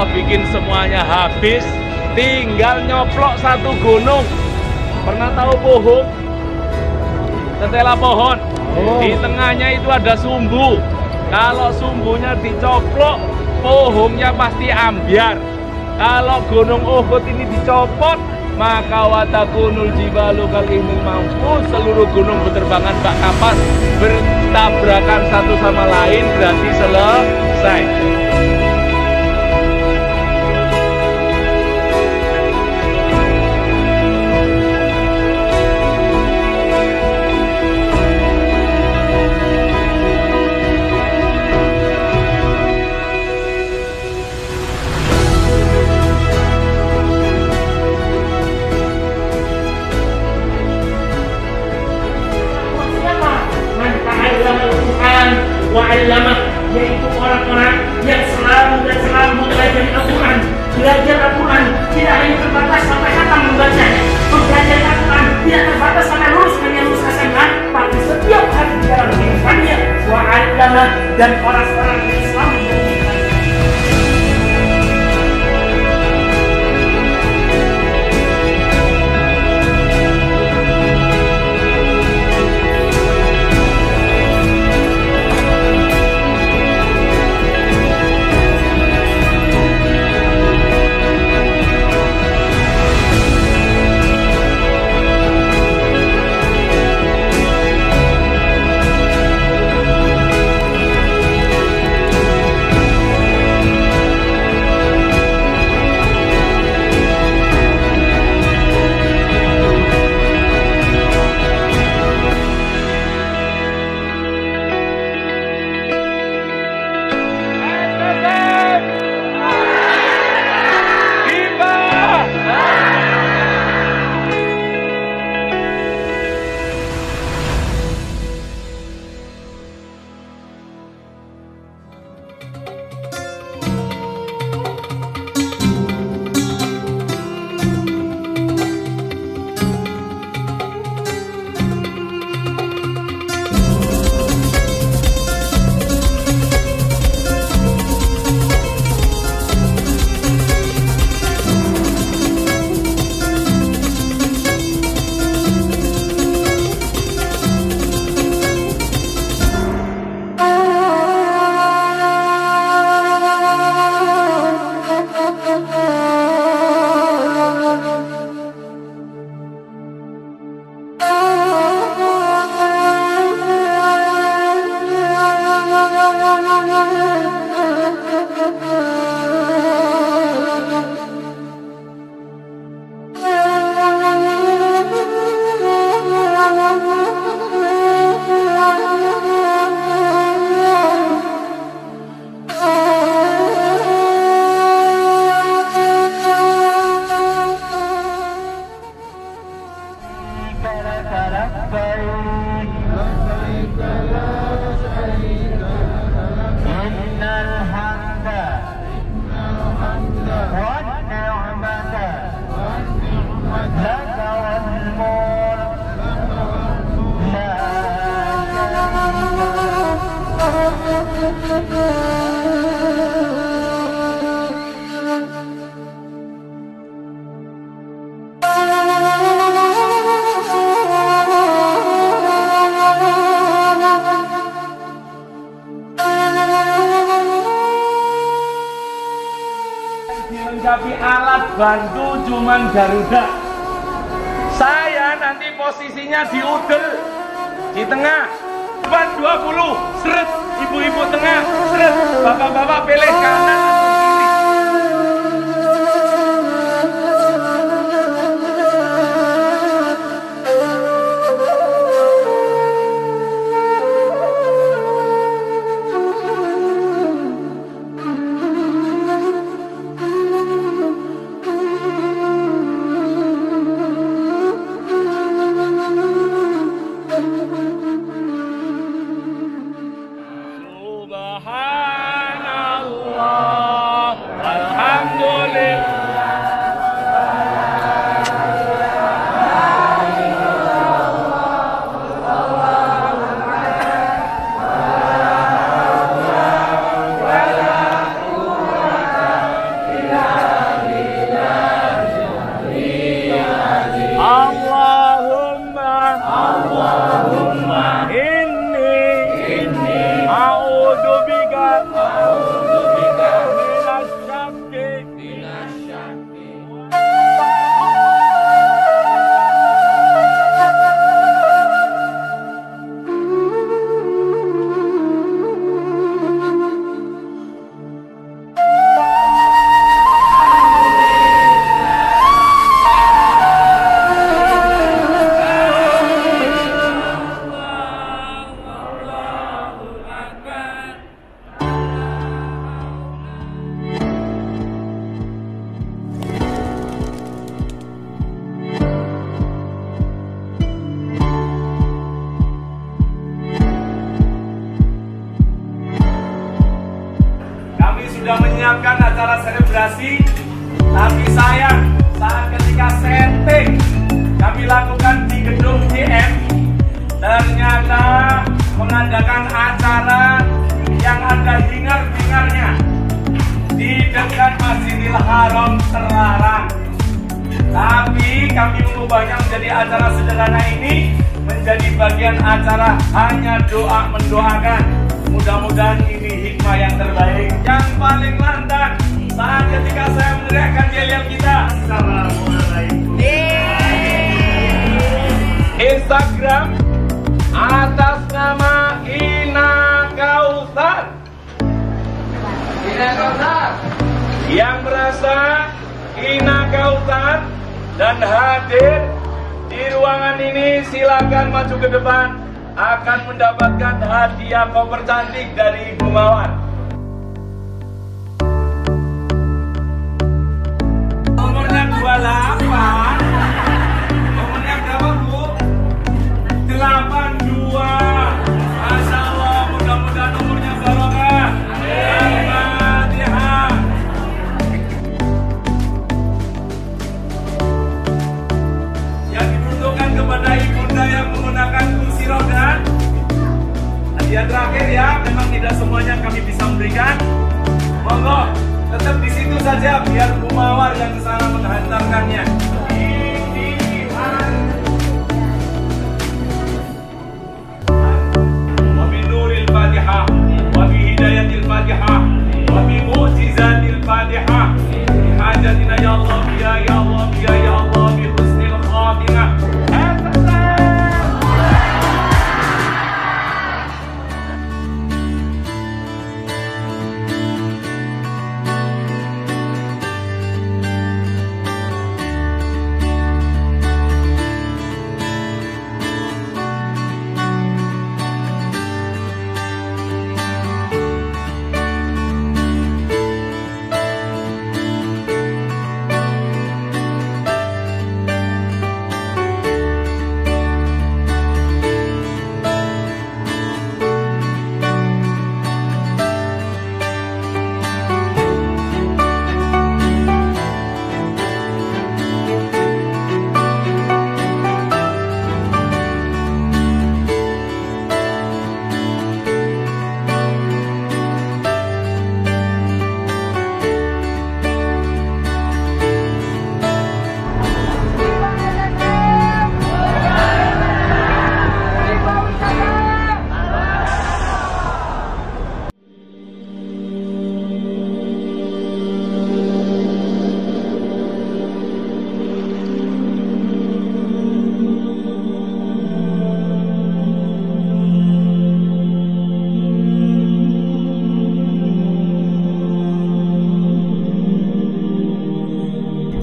Allah bikin semuanya habis, tinggal nyoplok satu gunung. Pernah tahu pohon? Setela pohon. Di tengahnya itu ada sumbu. Kalau sumbunya dicoplok, pohonnya pasti ambiar. Kalau gunung Uhud ini dicopot, maka watakunul jibalu kalimil mampu seluruh gunung berterbangan bak kapas bertabrakan satu sama lain berarti selesai. Cuman Garuda. Saya nanti posisinya di udel. di tengah. Ban 20, seret. Ibu-ibu tengah, seret. Bapak-bapak pilih kanan yang ada hingar-bingarnya di dekat Masjidil Haram terlarang. Tapi kami mengubahnya menjadi acara sederhana ini menjadi bagian acara hanya doa mendoakan. Mudah-mudahan ini hikmah yang terbaik. Yang paling lantas saat ketika saya meneriakkan yel kita. Assalamualaikum. Instagram atas nama Kausar. Yang merasa Ina Kausar dan hadir di ruangan ini silakan maju ke depan akan mendapatkan hadiah koper cantik dari Ibu Mawar. Nomornya 28. Nomornya berapa, Bu? 82. Hadiah terakhir ya, memang tidak semuanya kami bisa memberikan. Monggo, tetap di situ saja biar Bu Mawar yang ke sana menghantarkannya. Wabi mu'jizatil Hajatina ya Allah ya ya Allah ya ya Allah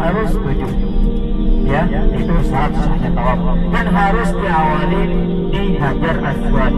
harus tujuh ya itu syarat sahnya tawaf dan harus diawali di hajar aswad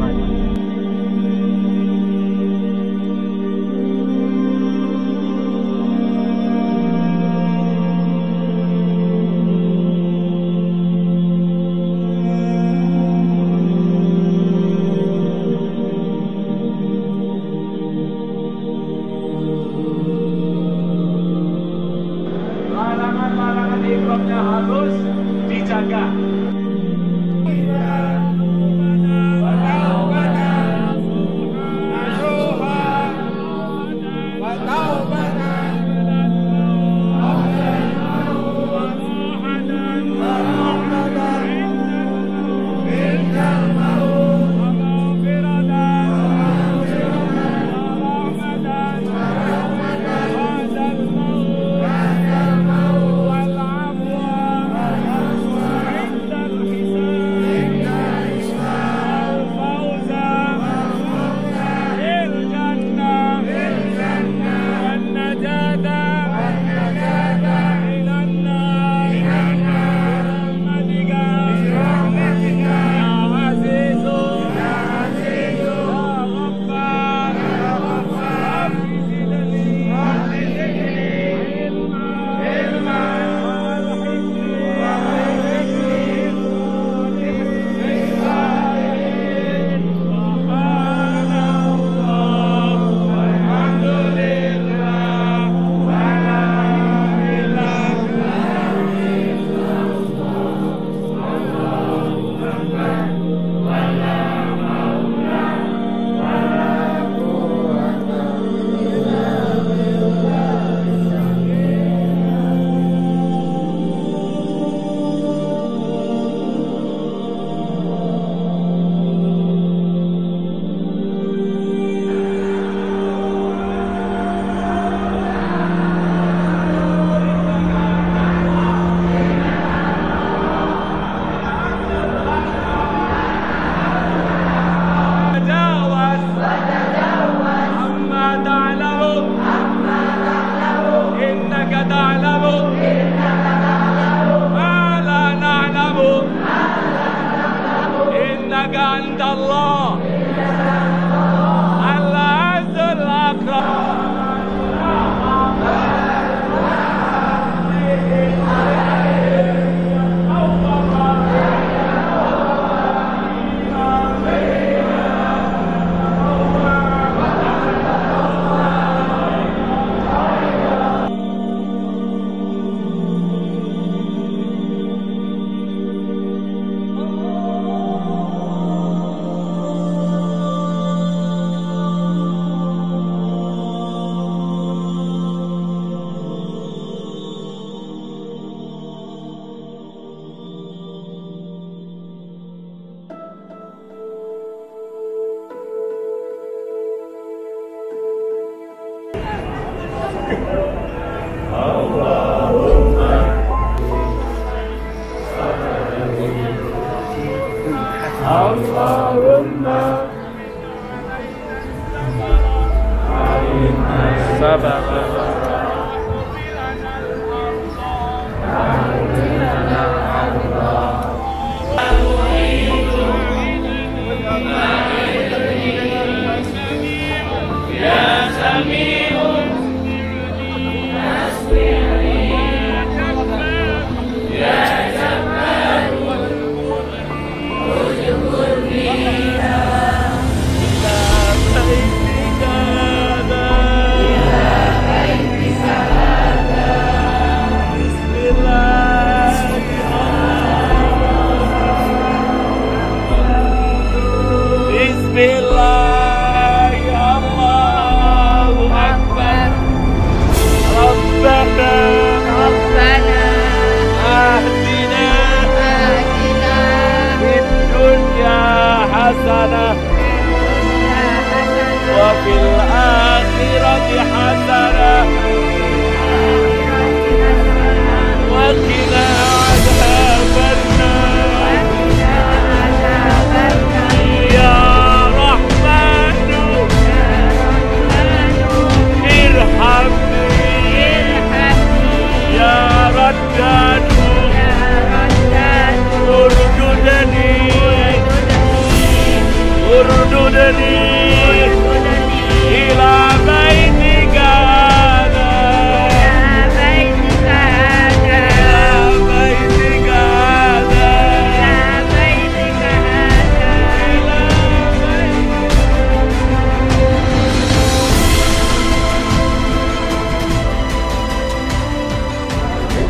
about uh,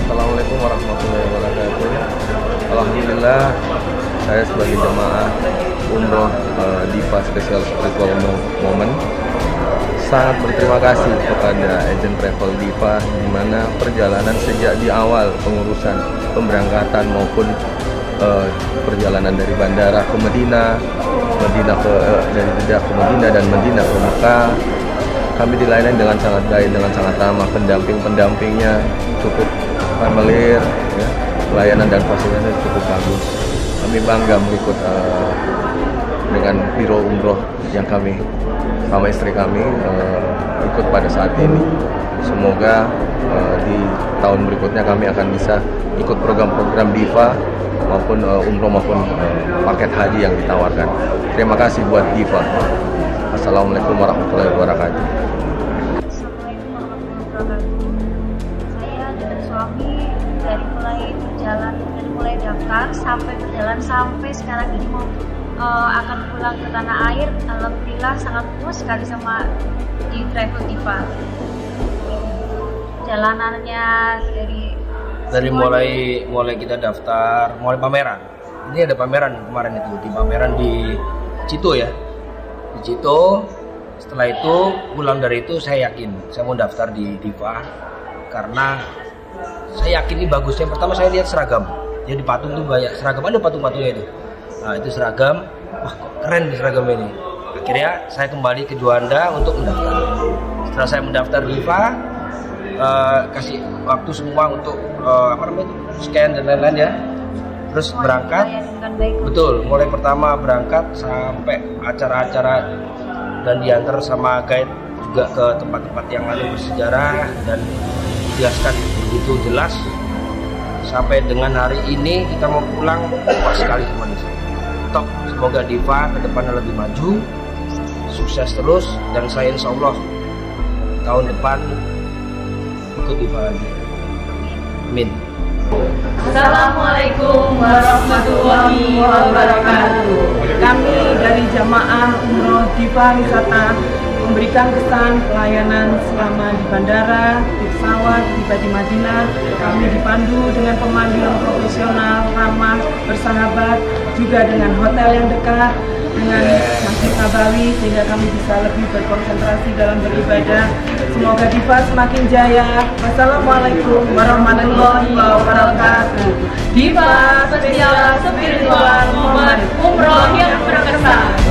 Assalamualaikum warahmatullahi wabarakatuh. Alhamdulillah saya sebagai jemaah umroh eh, Diva Special Spiritual Mo- Moment sangat berterima kasih kepada agen travel Diva di mana perjalanan sejak di awal pengurusan pemberangkatan maupun eh, perjalanan dari bandara ke Medina, Medina ke eh, dari Jeddah ke Medina dan Medina ke Mekah kami dilayani dengan sangat baik, dengan sangat ramah. Pendamping-pendampingnya cukup familiar, ya. pelayanan dan fasilitasnya cukup bagus. Kami bangga mengikut eh, dengan biro umroh yang kami sama istri kami eh, ikut pada saat ini. Semoga eh, di tahun berikutnya kami akan bisa ikut program-program Diva maupun eh, umroh maupun eh, paket haji yang ditawarkan. Terima kasih buat Diva. Assalamualaikum warahmatullahi wabarakatuh. Assalamualaikum warahmatullahi wabarakatuh. Saya dan suami dari mulai berjalan daftar sampai berjalan sampai sekarang ini mau eh, akan pulang ke tanah air. Alhamdulillah sangat puas sekali sama di Travel Diva. Jalanannya dari dari mulai mulai kita daftar mulai pameran ini ada pameran kemarin itu di pameran di Cito ya di Cito setelah itu pulang dari itu saya yakin saya mau daftar di Diva karena saya yakin ini bagus yang pertama saya lihat seragam jadi patung tuh banyak seragam. Ada patung-patungnya itu. Nah itu seragam. Wah kok keren nih seragam ini. Akhirnya saya kembali ke Juanda untuk mendaftar. Setelah saya mendaftar Diva eh, kasih waktu semua untuk eh, apa namanya itu? Scan dan lain-lain ya. Terus semuanya berangkat. betul mulai pertama berangkat sampai acara-acara dan diantar sama guide juga ke tempat-tempat yang lalu bersejarah dan dijelaskan. Begitu jelas sampai dengan hari ini kita mau pulang puas sekali sini. Top, semoga Diva ke depannya lebih maju, sukses terus dan saya insya Allah tahun depan ikut Diva lagi. Amin. Assalamualaikum warahmatullahi wabarakatuh. Kami dari jamaah umroh Diva Wisata memberikan kesan pelayanan selama di bandara, di pesawat, tiba di Madinah. Kami dipandu dengan pemandu yang profesional, ramah, bersahabat, juga dengan hotel yang dekat, dengan Masjid Nabawi sehingga kami bisa lebih berkonsentrasi dalam beribadah. Semoga Diva semakin jaya. Wassalamualaikum warahmatullahi wabarakatuh. Diva spesial spiritual momen umroh yang berkesan.